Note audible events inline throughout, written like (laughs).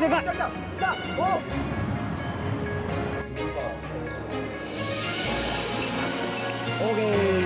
ーでかいオ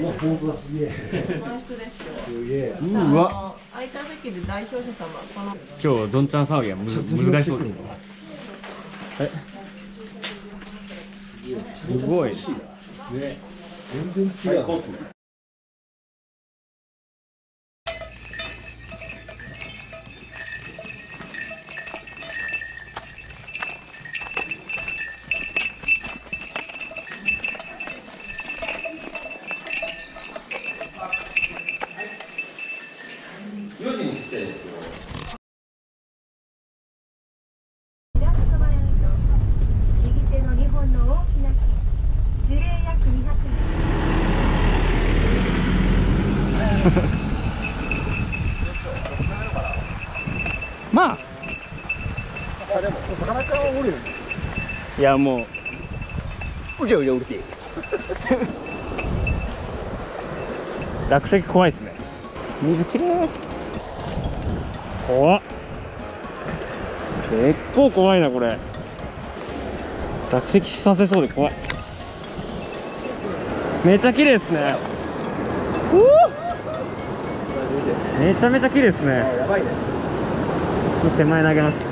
うわ、本当だすげえ。満室ですよ。すげえ。うわ空いた席で代表者様、この今日どんちゃん騒ぎはむず難しそうですえ？すごいね、全然違う。コースね。イラスト前にと右手の2本の大きな木樹齢約200年まあさでも、魚ちゃんはおるよね。いやもう。うじゃうじゃうるて落石怖いですね。水きれい怖っ。結構怖いなこれ。落石させそうで怖い。めちゃ綺麗ですね。めちゃめちゃ綺麗ですね。やばいね。手前投げます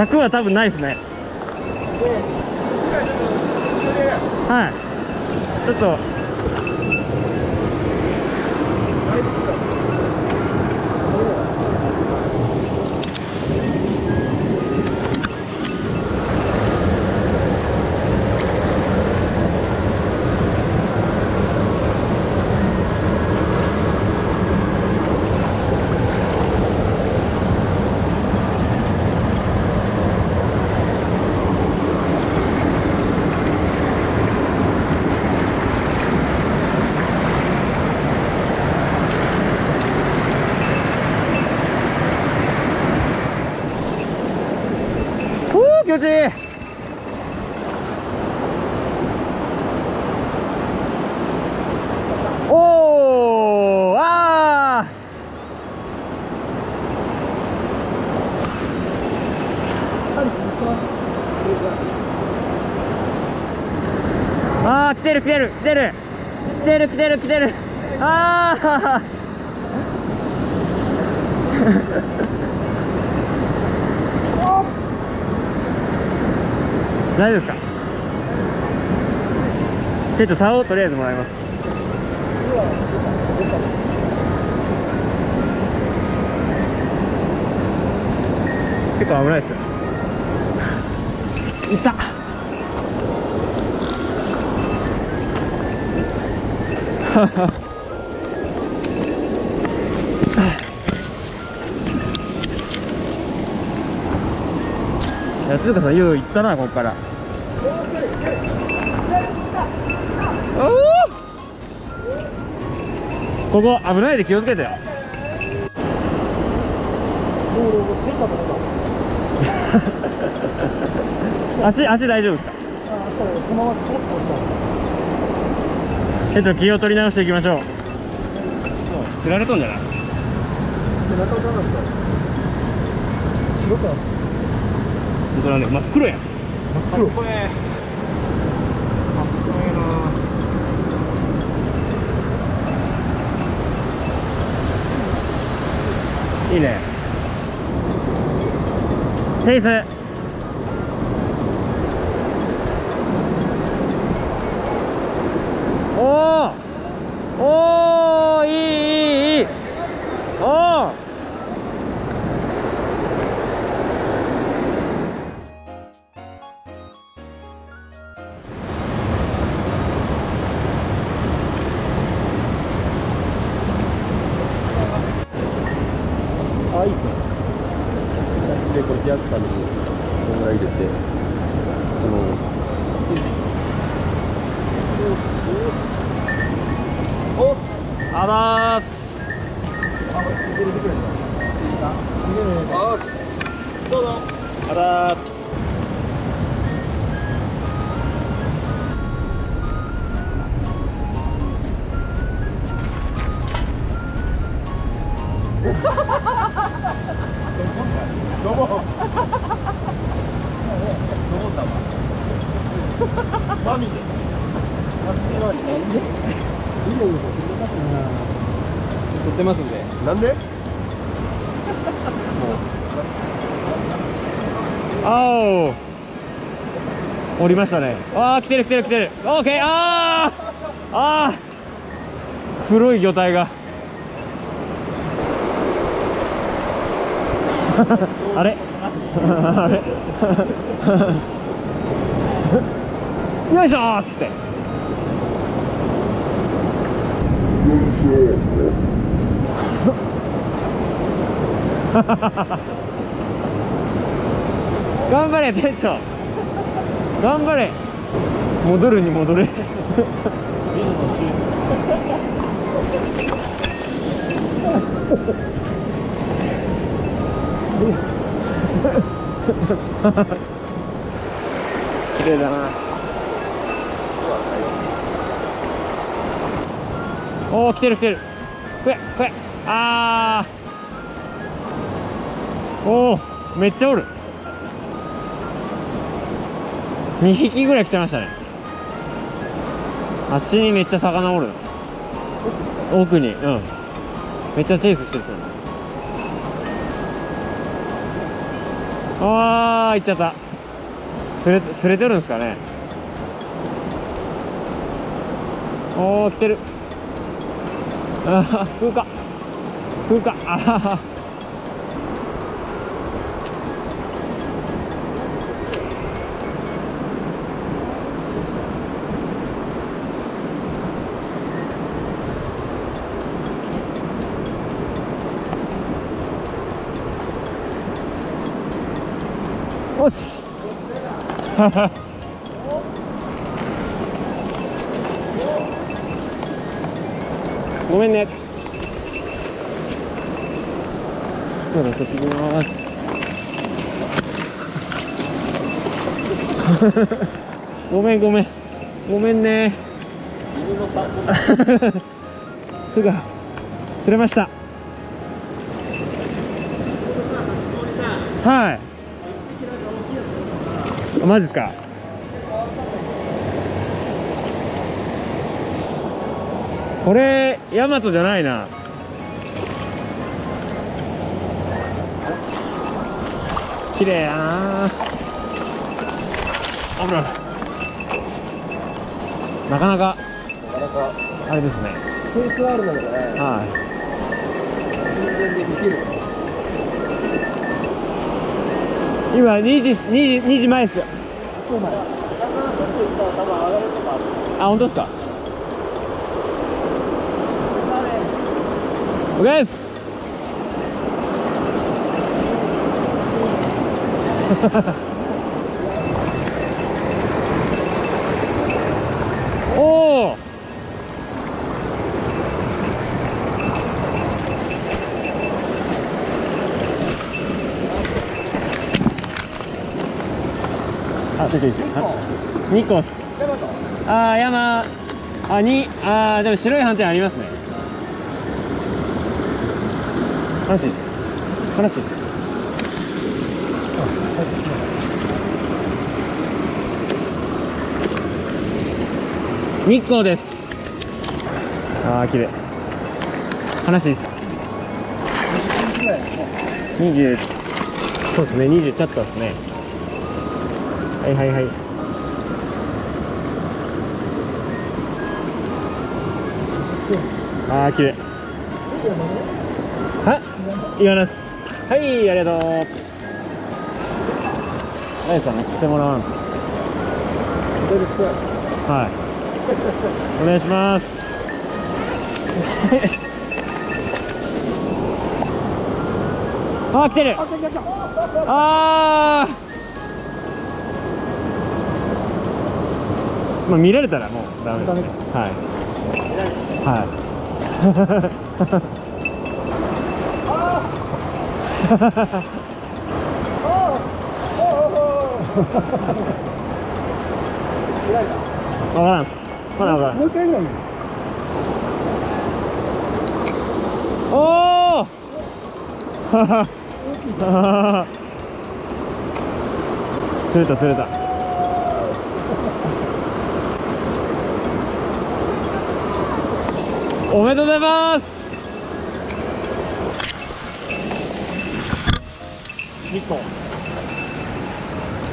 柵は多分ないですね、はい。ちょっとあー来てる来てる来てる。来てる来てる来てる。ああ (laughs) 大丈夫ですか？ちょっと竿をとりあえずもらいます。結構危ないです。よいっ。たいやつうかさよう行ったなここから。おここ危ないで気をつけてよ。(laughs) 足足大丈夫ですか？ちょっと気を取り直していきましょう。釣られとんじゃない？白真っ黒やん。真っ黒。いいね。チェイスおおおおいいいいいいおおあ、いいっすね。で、これ、冷やすために、こんぐらい入れて、その、あざーす。あどうぞ。あざーすんで？なんであお。降りましたね。ああ来てる来てる来てる。オーケー。ああああ黒い魚体が。(laughs) あれ？(laughs) あれ？(laughs) よいしょーっつって (laughs) 頑張れ店長。頑張れ。戻るに戻れ。綺麗だな。おお来てる来てる。これこれあー。おおめっちゃおる。2匹ぐらい来てましたね。あっちにめっちゃ魚おる。奥にうん。めっちゃチェイスしてるああ行っちゃった。すれすれてるんですかね。おお来てる。あー風か風かあよし。(laughs) ごめんね。まだ取ってきます。ごめんごめん。ごめんね。(laughs) すが釣れました。はい。あマジですか。これヤマトじゃないな。綺麗やな。危ない。なかなかなかなか、あれですね。ペースはあるのかね。はい。全然できる。今2時2時2時前ですよ。あ本当ですか。OK です (laughs) おおあ、出ていいですよ。2個っす。あー、山、あ、に、あ、でも白い斑点ありますね。悲しいです。悲しいです。日光です。あー、綺麗。悲しいです。20そうですね20ちょっとですね。はいはいはい。ああ綺麗。は？い言わます。はいありがとう。何さん釣ってもらわんとはいお願いしますあ来てる。あーまあ見られたらもうダメですねはいはいあわからんまだわからんもう一回ぐらいおおははは釣れた釣れたおめでとうございます2個い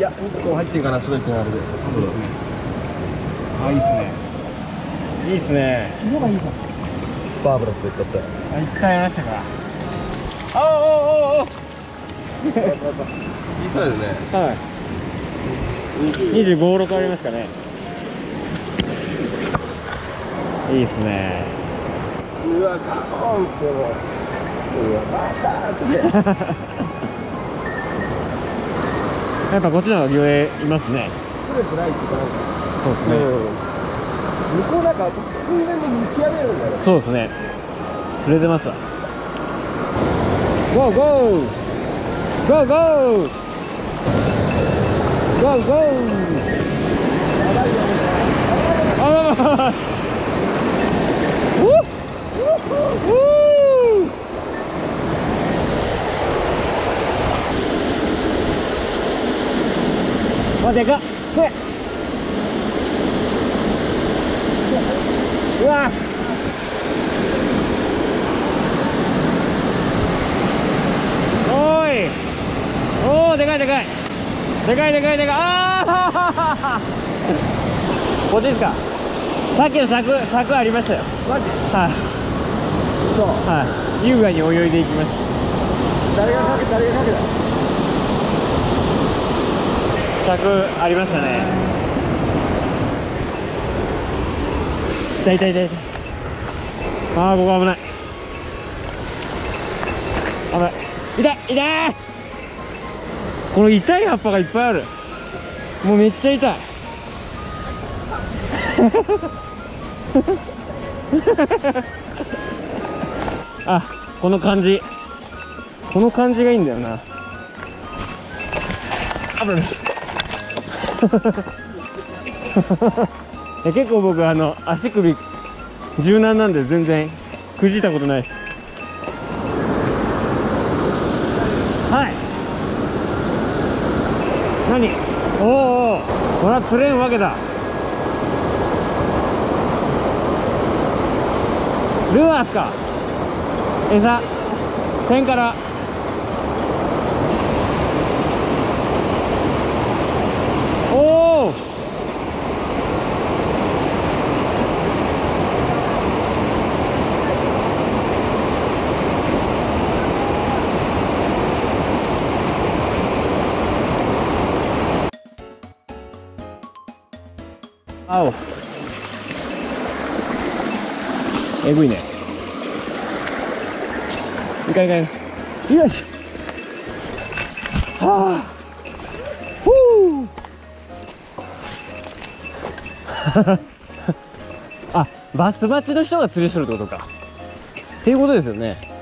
や入ってるかな白い点あれであいい。っすねいいっすね。バーブラスで買った。あ一回やりましたかあおおおおい。い。サイズねはい。25、6ありますかねい。い。っすねうわカモンってもううわバターってやっぱこっちの方が魚影いますね。そうですね、向こうなんか水面で見極めるんだよそうですね。釣れてますわ。ゴーゴー。ゴーゴー。ゴーゴー。あらららウわでか。っうわ。おーい。おおでかいでかい。でかいでかいでかい。ああこっちですか。さっきの柵柵ありましたよ。マジ？はい。そうはい。優雅に泳いでいきました誰がかけた誰がかけた？柵ありましたね。痛い痛い痛い。痛いああここ危ない。危ない。痛い痛い。この痛い葉っぱがいっぱいある。もうめっちゃ痛い。(laughs) あこの感じ。この感じがいいんだよな。危ない。結構僕あの足首柔軟なんで全然くじいたことないです。はい。何？おーおー。これは釣れんわけだ。ルアーっすか？餌？天からおお青。えぐいね。いかいかん。よし。はあ。ふう。(laughs) あバツバチの人が釣りしとるってことか。っていうことですよね。